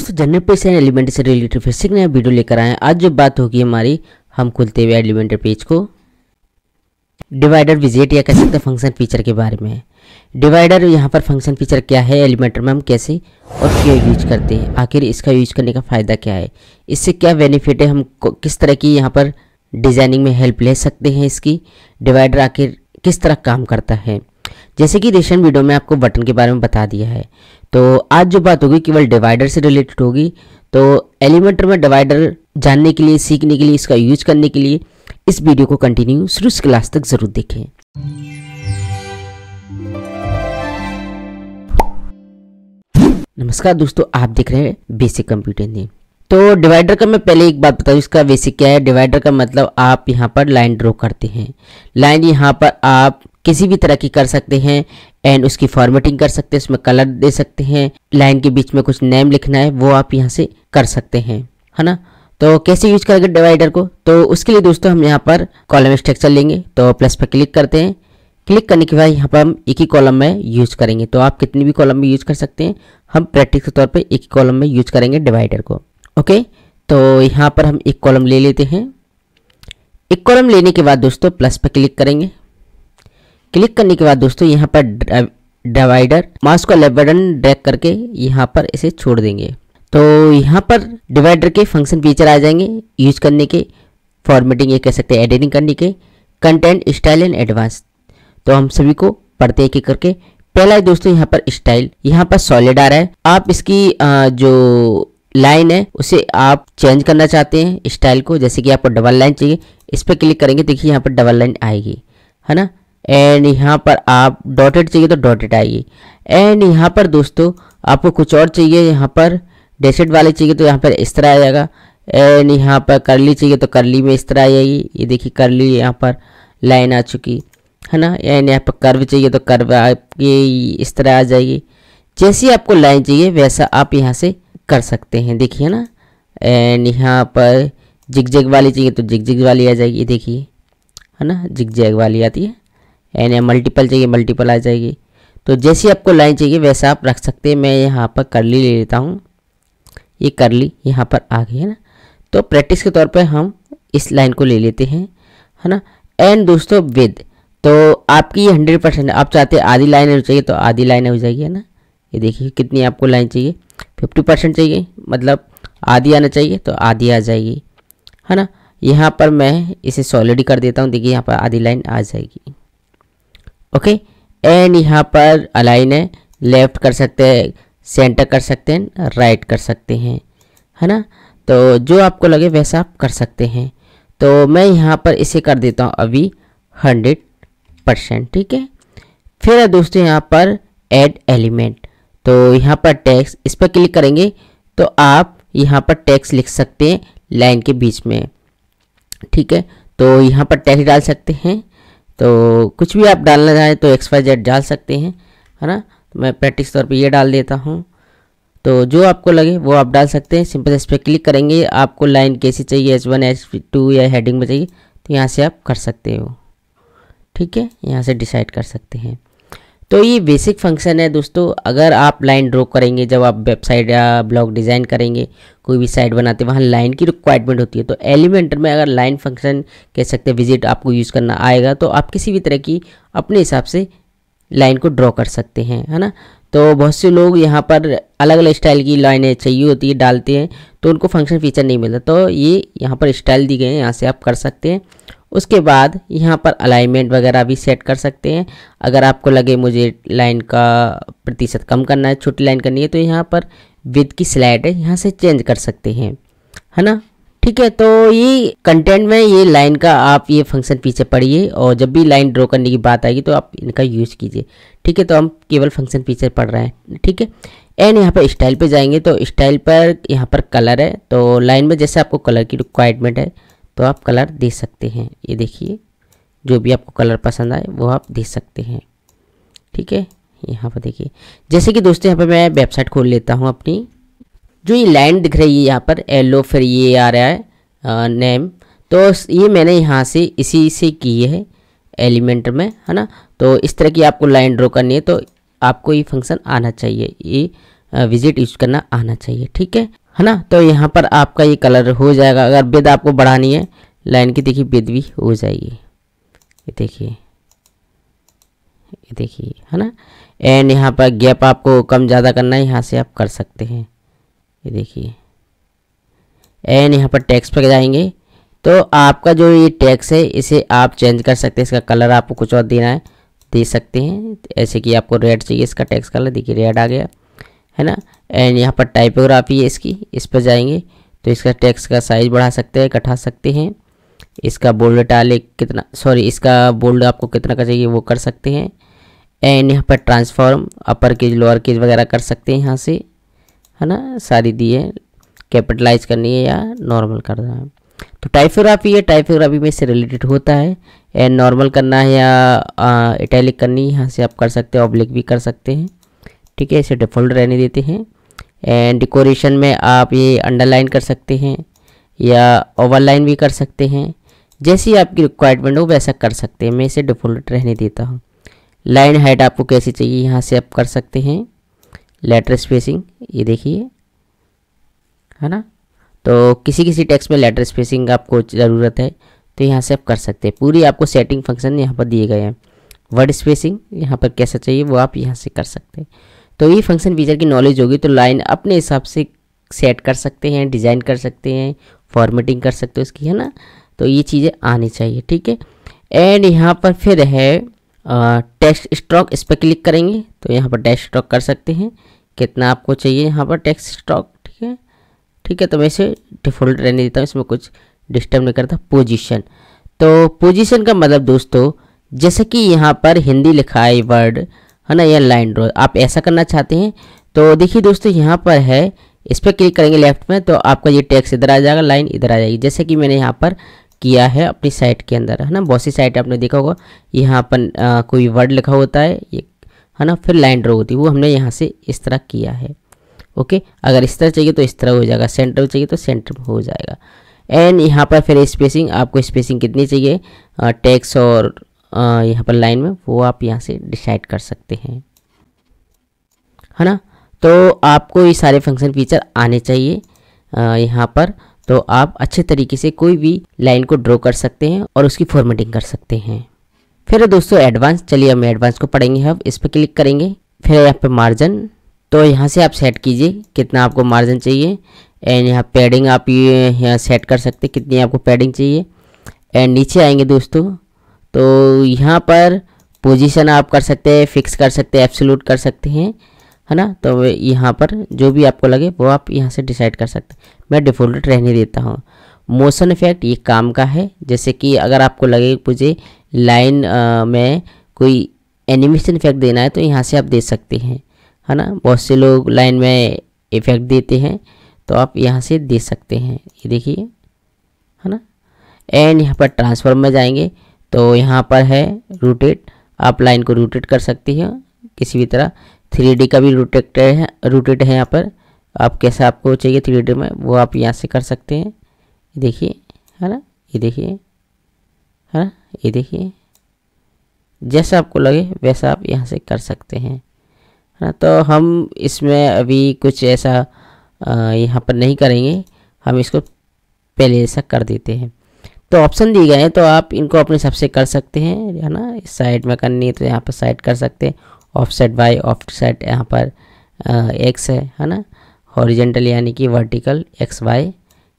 दोस्तों general page and element से related फिर से नया वीडियो लेकर आए आज जो बात होगी हमारी, हम खुलते हुए एलिमेंटर पेज को। डिवाइडर विज़िट या कह सकते हैं फ़ंक्शन फीचर के बारे में। डिवाइडर यहाँ पर फ़ंक्शन फीचर क्या है एलिमेंटर में हम कैसे और क्यों यूज़ करते हैं? आखिर इसका यूज़ करने का फ़ायदा क्या है? इससे क्या बेनिफिट है? हम किस तरह की यहाँ पर डिज़ाइनिंग में हेल्प ले सकते हैं इसकी? डिवाइडर आखिर किस तरह काम करता है? जैसे कि रिसेंट वीडियो में आपको बटन के बारे में बता दिया है। तो आज जो बात होगी केवल डिवाइडर से रिलेटेड होगी तो एलिमेंटर में डिवाइडर जानने के लिए, सीखने के लिए, इसका यूज़ करने के लिए इस वीडियो को कंटिन्यू शुरू से क्लास तक ज़रूर देखें। नमस्कार दोस्तों, आप देख रहे हैं बेसिक कंप्यूटर इंजीनियरिंग तो डिवाइडर का मैं पहले एक बात बताऊँ, इसका बेसिक क्या है? डिवाइडर का मतलब आप यहाँ पर लाइन ड्रॉ करते हैं। लाइन यहाँ पर आप किसी भी तरह की कर सकते हैं एंड उसकी फॉर्मेटिंग कर सकते हैं, उसमें कलर दे सकते हैं। लाइन के बीच में कुछ नेम लिखना है, वो आप यहाँ से कर सकते हैं, है ना? तो कैसे यूज़ करेंगे डिवाइडर को? तो उसके लिए दोस्तों हम यहाँ पर कॉलम स्ट्रक्चर लेंगे तो प्लस पर क्लिक करते हैं। क्लिक करने के बाद यहाँ पर हम एक ही कॉलम में यूज़ करेंगे। तो आप कितनी भी कॉलम में यूज़ कर सकते हैं, हम प्रैक्टिस तौर पर एक ही कॉलम में यूज़ करेंगे डिवाइडर को। ओके? तो यहाँ पर हम एक कॉलम ले लेते हैं। एक कॉलम लेने के बाद दोस्तों प्लस पर क्लिक करेंगे। क्लिक करने के बाद दोस्तों यहाँ पर डिवाइडर, माउस का लेफ़्ट बटन ड्रैग करके यहाँ पर इसे छोड़ देंगे। तो यहाँ पर डिवाइडर के फ़ंक्शन फीचर आ जाएँगे यूज़ करने के, फॉर्मेटिंग ये कह सकते हैं एडिटिंग करने के, कंटेंट, स्टाइल एंड एडवांस। तो हम सभी को पढ़ते एक करके, पहला है दोस्तों यहाँ पर स्टाइल, यहाँ पर सॉलिड आ रहा है। आप इसकी जो लाइन है, उसे आप चेंज करना चाहते हैं स्टाइल को, जैसे कि आपको डबल लाइन चाहिए, इस पर क्लिक करेंगे, देखिए यहाँ पर डबल लाइन आएगी, है ना? एंड यहाँ पर आप डॉटेड चाहिए तो डॉटेड आएगी एंड यहाँ पर दोस्तों, आपको कुछ और चाहिए, यहाँ पर डेसेड वाले चाहिए तो यहाँ पर इस तरह आ जाएगा। एंड यहाँ पर करली चाहिए तो करली में इस तरह आ जाएगी। ये देखिए करली यहाँ पर लाइन आ चुकी, है ना? एंड यहाँ पर कर्व चाहिए तो कर्व आपकी इस तरह आ जाएगी। जैसी आपको लाइन चाहिए, वैसा आप यहाँ से कर सकते हैं। देखिए ना, एंड यहाँ पर जिग वाली चाहिए तो जिग वाली आ जाएगी, देखिए, है ना जिग जैग वाली आती है, एंड या मल्टीपल चाहिए मल्टीपल आ जाएगी। तो जैसी आपको लाइन चाहिए, वैसा आप रख सकते हैं। मैं यहाँ पर करली ले लेता हूँ। ये करली यहाँ पर आ गई है ना। तो प्रैक्टिस के तौर पर हम इस लाइन को ले लेते हैं, है ना। एंड दोस्तों विद तो आपकी ये हंड्रेड परसेंट आप चाहते हैं आधी लाइन हो चाहिए तो आधी लाइन हो जाएगी, है ना। ये देखिए कितनी आपको लाइन चाहिए। फिफ्टी परसेंट चाहिए मतलब आधी आना चाहिए तो आधी आ जाएगी। है ना? यहाँ पर मैं इसे सॉलिड कर देता हूँ, देखिए यहाँ पर आधी लाइन आ जाएगी। ओके एंड यहाँ पर अलाइन है लेफ़्ट कर सकते हैं सेंटर कर सकते हैं राइट कर सकते हैं। है ना? तो जो आपको लगे वैसा आप कर सकते हैं। तो मैं यहाँ पर इसे कर देता हूँ अभी हंड्रेड परसेंट ठीक है? फिर दोस्तों यहाँ पर ऐड एलिमेंट तो यहाँ पर टैक्स इस पर क्लिक करेंगे तो आप यहाँ पर टैक्स लिख सकते हैं लाइन के बीच में। ठीक है? तो यहाँ पर टैक्स डाल सकते हैं। तो कुछ भी आप डालना चाहें तो एक्स वाई जेड डाल सकते हैं, है ना? तो मैं प्रैक्टिस तौर पे ये डाल देता हूँ। तो जो आपको लगे वो आप डाल सकते हैं। सिंपल इस पर क्लिक करेंगे, आपको लाइन कैसी चाहिए एच वन एच टू या हेडिंग में चाहिए तो यहाँ से आप कर सकते हो। ठीक है? यहाँ से डिसाइड कर सकते हैं। तो ये बेसिक फ़ंक्शन है दोस्तों। अगर आप लाइन ड्रॉ करेंगे, जब आप वेबसाइट या ब्लॉग डिज़ाइन करेंगे, कोई भी साइट बनाते, वहाँ लाइन की रिक्वायरमेंट होती है। तो एलिमेंटर में अगर लाइन फ़ंक्शन कह सकते हैं विज़िट आपको यूज़ करना आएगा तो आप किसी भी तरह की अपने हिसाब से लाइन को ड्रॉ कर सकते हैं, है ना? तो बहुत से लोग यहाँ पर अलग अलग स्टाइल की लाइनें चाहिए होती है, डालते हैं तो उनको फ़ंक्शन फीचर नहीं मिलता। तो ये यहाँ पर स्टाइल दी गए हैं, यहाँ से आप कर सकते हैं। उसके बाद यहाँ पर अलाइनमेंट वगैरह भी सेट कर सकते हैं। अगर आपको लगे मुझे लाइन का प्रतिशत कम करना है, छोटी लाइन करनी है तो यहाँ पर विद की स्लाइड है, यहाँ से चेंज कर सकते हैं। है ना? ठीक है तो ये कंटेंट में ये लाइन का आप ये फ़ंक्शन पीछे पढ़िए और जब भी लाइन ड्रॉ करने की बात आएगी तो आप इनका यूज़ कीजिए। ठीक है तो हम केवल फ़ंक्शन फीचर पढ़ रहे हैं। ठीक है? एंड यहाँ पर स्टाइल पे जाएँगे तो स्टाइल पर यहाँ पर कलर है तो लाइन में जैसे आपको कलर की रिक्वायरमेंट है तो आप कलर दे सकते हैं। ये देखिए, जो भी आपको कलर पसंद आए, वो आप दे सकते हैं। ठीक है? यहाँ पर देखिए। जैसे कि दोस्तों, यहाँ पर मैं वेबसाइट खोल लेता हूँ अपनी। जो ये लाइन दिख रही है यहाँ पर येलो फिर ये आ रहा है नेम तो ये मैंने यहाँ से इसी से की है एलिमेंट में, है ना? तो इस तरह की आपको लाइन ड्रॉ करनी है तो आपको ये फ़ंक्शन आना चाहिए। ये विज़िट यूज़ करना आना चाहिए। ठीक है? है ना? तो यहाँ पर आपका ये कलर हो जाएगा। अगर बिद आपको बढ़ानी है लाइन की देखिए बिद भी हो जाएगी। ये देखिए। ये देखिए, है ना? एंड यहाँ पर गैप आपको कम ज़्यादा करना है, यहाँ से आप कर सकते हैं। ये देखिए। एंड यहाँ पर टैक्स पर जाएँगे। तो आपका जो ये टैक्स है, इसे आप चेंज कर सकते हैं। इसका कलर आपको कुछ और देना है, दे सकते हैं। ऐसे कि आपको रेड चाहिए, इसका टैक्स कलर देखिए रेड आ गया। है ना? एंड यहाँ पर टाइपोग्राफी है इसकी। इस पर जाएँगे तो इसका टेक्स्ट का साइज़ बढ़ा सकते हैं कटा सकते हैं। इसका बोल्ड टाले कितना सॉरी इसका बोल्ड आपको कितना का चाहिए वो कर सकते हैं। एंड यहाँ पर transform upper case lower case वगैरह कर सकते हैं यहाँ से। है ना? सारी दी है। कैपिटलाइज करनी है या नॉर्मल करना है। तो टाइपोग्राफी है। टाइपोग्राफी में इससे रिलेटेड होता है। एंड नॉर्मल करना है या इटैलिक करनी है, यहाँ से आप कर सकते हैं ऑब्लिक भी कर सकते हैं। ठीक है, इसे डिफ़ॉल्ट रहने देते हैं। एंड डेकोरेशन में आप ये अंडरलाइन कर सकते हैं या ओवरलाइन भी कर सकते हैं। जैसी आपकी रिक्वायरमेंट हो, वैसा कर सकते हैं। मैं इसे डिफ़ॉल्ट रहने देता हूँ। लाइन हाइट आपको कैसी चाहिए, यहाँ से आप कर सकते हैं। लेटर स्पेसिंग ये देखिए। है ना? तो किसी किसी टेक्स्ट में लेटर स्पेसिंग आपको ज़रूरत है तो यहाँ से आप कर सकते हैं। पूरी आपको सेटिंग फ़ंक्शन यहाँ पर दिए गए हैं। वर्ड स्पेसिंग यहाँ पर कैसा चाहिए, वो आप यहाँ से कर सकते हैं। तो ये फ़ंक्शन फीचर की नॉलेज होगी तो लाइन अपने हिसाब से सेट कर सकते हैं डिज़ाइन कर सकते हैं फॉर्मेटिंग कर सकते हो इसकी है ना? तो ये चीज़ें आनी चाहिए, ठीक है? एंड यहाँ पर फिर है टेक्स्ट स्ट्रॉक इस पर क्लिक करेंगे तो यहाँ पर टेक्स्ट स्ट्रॉक कर सकते हैं। कितना आपको चाहिए यहाँ पर टेक्स्ट स्ट्रॉक ठीक है? ठीक है तो मैं इसे डिफ़ॉल्ट रहने देता हूँ, इसमें कुछ डिस्टर्ब नहीं करता। पोजीशन तो पोजीशन का मतलब दोस्तों, जैसे कि यहाँ पर हिंदी लिखा है वर्ड है ना या लाइन ड्रॉ आप ऐसा करना चाहते हैं तो देखिए दोस्तों, यहाँ पर है, इस पर क्लिक करेंगे लेफ़्ट में तो आपका ये टेक्स्ट इधर आ जाएगा लाइन इधर आ जाएगी। जैसे कि मैंने यहाँ पर किया है अपनी साइट के अंदर, है ना, बहुत सी साइट आपने देखा होगा, यहाँ पर कोई वर्ड लिखा होता है, ये, है ना, फिर लाइन ड्रॉ होती है, वो हमने यहाँ से इस तरह किया है। ओके, अगर इस तरह चाहिए तो इस तरह हो जाएगा सेंटर चाहिए तो सेंटर हो जाएगा। एंड यहाँ पर फिर स्पेसिंग आपको स्पेसिंग कितनी चाहिए? टैक्स और यहाँ पर लाइन में, वो आप यहाँ से डिसाइड कर सकते हैं। है ना? तो आपको ये सारे फ़ंक्शन फीचर आने चाहिए यहाँ पर। तो आप अच्छे तरीके से कोई भी लाइन को ड्रॉ कर सकते हैं और उसकी फॉर्मेटिंग कर सकते हैं। फिर दोस्तों एडवांस चलिए हम एडवांस को पढ़ेंगे। हम इस पर क्लिक करेंगे। फिर यहाँ पे मार्जिन तो यहाँ से आप सेट कीजिए, कितना आपको मार्जिन चाहिए। एंड यहाँ पैडिंग आप ये, यहाँ सेट कर सकते कितनी आपको पैडिंग चाहिए। एंड नीचे आएँगे दोस्तों। तो यहाँ पर पोजीशन आप कर सकते हैं फिक्स कर सकते हैं एब्सोल्यूट कर सकते हैं, है ना? तो यहाँ पर जो भी आपको लगे, वो आप यहाँ से डिसाइड कर सकते हैं। मैं डिफ़ॉल्ट रहने देता हूँ। मोशन इफ़ेक्ट ये काम का है। जैसे कि अगर आपको लगे मुझे लाइन में कोई एनिमेशन इफ़ेक्ट देना है तो यहाँ से आप दे सकते हैं, है ना? बहुत से लोग लाइन में इफ़ेक्ट देते हैं तो आप यहाँ से दे सकते हैं। ये देखिए, है ना? एंड यहाँ पर ट्रांसफॉर्म में जाएँगे। तो यहाँ पर है रूटेट आप लाइन को रूटेट कर सकती हैं किसी भी तरह. थ्री का भी रूटेट है रूटेट है यहाँ पर. आप कैसा आपको चाहिए थ्री में, वो आप यहाँ से कर सकते हैं. देखिए, है ना? ये देखिए, है ना? ये देखिए. जैसा आपको लगे वैसा आप यहाँ से कर सकते हैं, है ना? तो हम इसमें अभी कुछ ऐसा यहाँ पर नहीं करेंगे. हम इसको पहले ऐसा कर देते हैं. तो ऑप्शन दिए गए हैं तो आप इनको अपने हिसाब से कर सकते हैं, है ना? इस साइड में करनी है तो यहाँ पर साइड कर सकते हैं। Offset Y offset यहाँ पर एक्स है है ना? हॉरिजेंटल यानी कि वर्टिकल एक्स वाई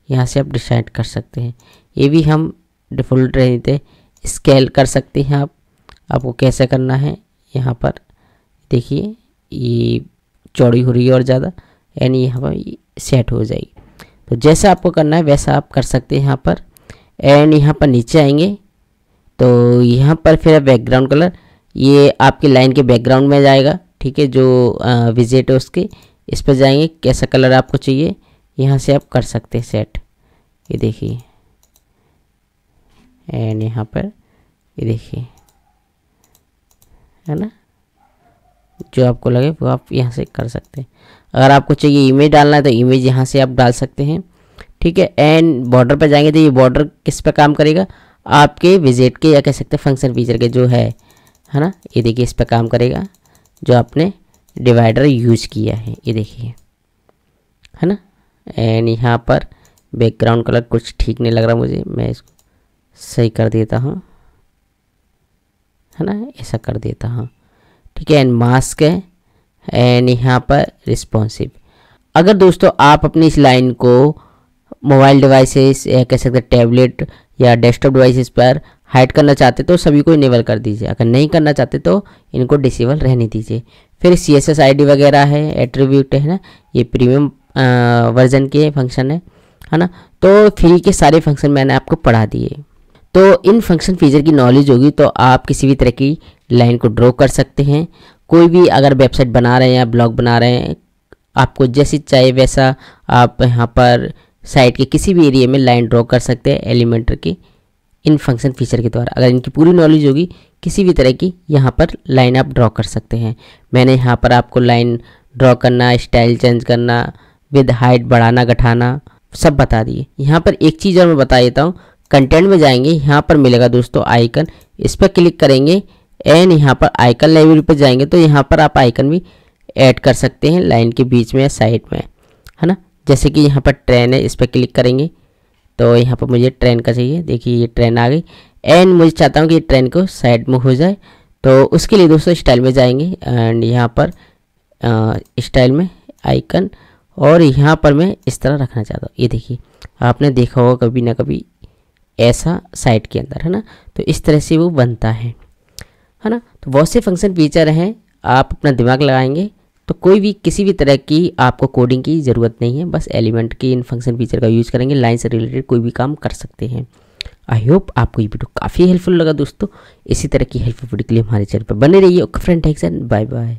यहाँ से आप डिसाइड कर सकते हैं। ये भी हम डिफ़ॉल्ट रहते स्केल कर सकते हैं आप। आपको कैसे करना है? यहाँ पर देखिए, ये चौड़ी हो रही है और ज़्यादा, यानी यहाँ पर सेट हो जाएगी। तो जैसा आपको करना है, वैसा आप कर सकते हैं यहाँ पर। एंड यहाँ पर नीचे आएँगे। तो यहाँ पर फिर बैकग्राउंड कलर ये आपकी लाइन के बैकग्राउंड में जाएगा, ठीक है, जो विज़िट है उसके। इस पर जाएँगे, कैसा कलर आपको चाहिए, यहाँ से आप कर सकते हैं सेट ये देखिए। एंड यहाँ पर, ये देखिए। है ना? जो आपको लगे, वो आप यहाँ से कर सकते हैं। अगर आपको चाहिए इमेज डालना है तो इमेज यहाँ से आप डाल सकते हैं। ठीक है? एंड बॉर्डर पर जाएँगे तो ये बॉर्डर किस पर काम करेगा? आपके विज़िट के या कह सकते हैं फ़ंक्शन फीचर के जो है है ना? ये देखिए इस पर काम करेगा, जो आपने डिवाइडर यूज़ किया है, ये देखिए, है ना? एंड यहाँ पर बैकग्राउंड कलर कुछ ठीक नहीं लग रहा मुझे, मैं इसको सही कर देता हूँ, है ना? ऐसा कर देता हूँ, ठीक है? एंड मास्क है एंड यहाँ पर रिस्पॉन्सिव अगर दोस्तों आप अपनी इस लाइन को मोबाइल डिवाइसेस या कह सकते टैबलेट या डेस्कटॉप डिवाइसेस पर हाइड करना चाहते तो सभी को इनेबल कर दीजिए। अगर नहीं करना चाहते तो इनको डिसेबल रहने दीजिए। फिर C S S I D वगैरह है एट्रीब्यूट है ना, ये प्रीमियम वर्जन के फ़ंक्शन है है ना? तो फ्री के सारे फ़ंक्शन मैंने आपको पढ़ा दिए। तो इन फ़ंक्शन फीचर की नॉलेज होगी तो आप किसी भी तरह की लाइन को ड्रॉ कर सकते हैं। कोई भी अगर वेबसाइट बना रहे हैं या ब्लॉग बना रहे हैं, आपको जैसी चाहिए वैसा आप यहाँ पर साइट के किसी भी एरिया में लाइन ड्रॉ कर सकते हैं एलिमेंटर के इन फ़ंक्शन फीचर के द्वारा। अगर इनकी पूरी नॉलेज होगी, किसी भी तरह की, यहाँ पर लाइन आप ड्रॉ कर सकते हैं। मैंने यहाँ पर आपको लाइन ड्रॉ करना, स्टाइल चेंज करना, विद हाइट बढ़ाना, घटाना, सब बता दिए। यहाँ पर एक चीज़ और मैं बता देता हूँ। कंटेंट में जाएँगे, यहाँ पर मिलेगा दोस्तों आइकन। इस पर क्लिक करेंगे, एंड यहाँ पर आइकन लाइब्रेरी पर जाएँगे तो यहाँ पर आप आइकन भी ऐड कर सकते हैं लाइन के बीच में या साइड में, है ना? जैसे कि यहाँ पर ट्रेन है, इस पर क्लिक करेंगे तो यहाँ पर मुझे ट्रेन का चाहिए। देखिए, ये ट्रेन आ गई। एंड मुझे चाहता हूँ कि ट्रेन को साइड में हो जाए। तो उसके लिए दोस्तों स्टाइल में जाएँगे। एंड यहाँ पर स्टाइल में आइकन और यहाँ पर मैं इस तरह रखना चाहता हूँ। ये देखिए, आपने देखा होगा कभी ना कभी ऐसा साइट के अंदर, है ना? तो इस तरह से वो बनता है। है ना? तो बहुत से फ़ंक्शन फीचर हैं। आप अपना दिमाग लगाएँगे। तो कोई भी किसी भी तरह की आपको कोडिंग की ज़रूरत नहीं है, बस एलिमेंट के इन फ़ंक्शन फीचर का यूज़ करेंगे लाइन से रिलेटेड कोई भी काम कर सकते हैं। आई होप आपको ये वीडियो काफ़ी हेल्पफुल लगा दोस्तों। इसी तरह की हेल्पफुल वीडियो के लिए हमारे चैनल पर बने रहिए। Okay friend thanks and bye bye